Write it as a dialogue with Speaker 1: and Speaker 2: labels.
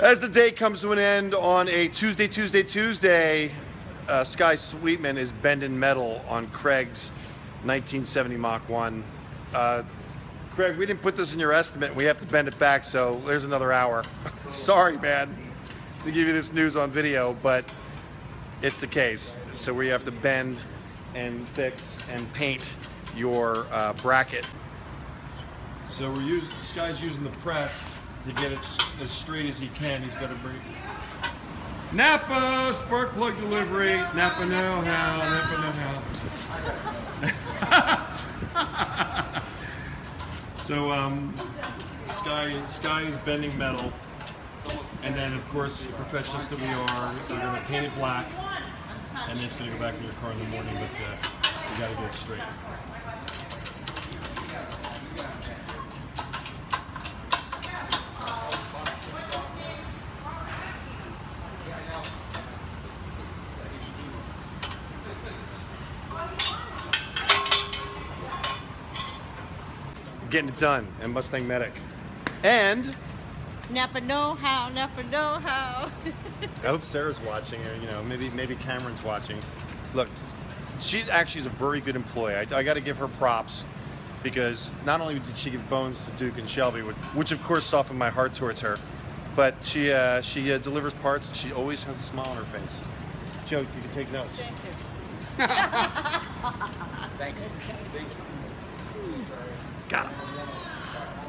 Speaker 1: As the day comes to an end on a Tuesday, Tuesday, Tuesday, uh, Sky Sweetman is bending metal on Craig's 1970 Mach 1. Uh, Craig, we didn't put this in your estimate. We have to bend it back, so there's another hour. Sorry, man, to give you this news on video, but it's the case. So we have to bend and fix and paint your uh, bracket. So we're using, guy's using the press to get it as straight as he can. He's got to bring Napa spark plug delivery. Napa know how. Napa know how. so um, Sky Sky is bending metal, and then of course, the professionals that we are, we're gonna paint it black, and then it's gonna go back in your car in the morning. But uh, you gotta get it straight. Getting it done, and Mustang Medic, and.
Speaker 2: Napa know how, Napa know how.
Speaker 1: I hope Sarah's watching, or you know, maybe maybe Cameron's watching. Look, she actually is a very good employee. I, I got to give her props because not only did she give bones to Duke and Shelby, which, which of course softened my heart towards her, but she uh, she uh, delivers parts. and She always has a smile on her face. Joe, you can take notes. Thank you.
Speaker 3: Thanks.
Speaker 1: Got cara.